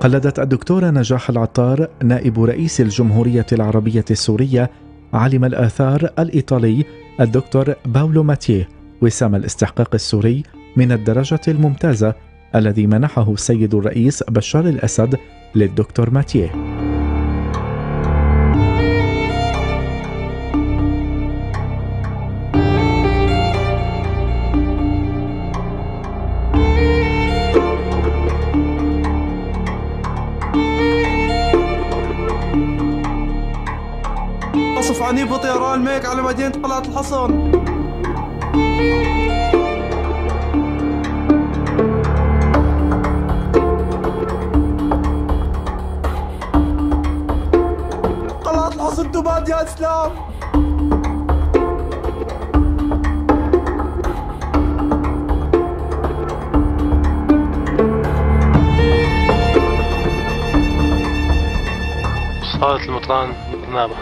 قلدت الدكتورة نجاح العطار نائب رئيس الجمهورية العربية السورية عالم الآثار الإيطالي الدكتور باولو ماتيه وسام الاستحقاق السوري من الدرجة الممتازة الذي منحه السيد الرئيس بشار الأسد للدكتور ماتيه. عنيف بطيران ميك على مدينة قلعة الحصن قلعة الحصن تباد يا إسلام. صارت المطران برنابة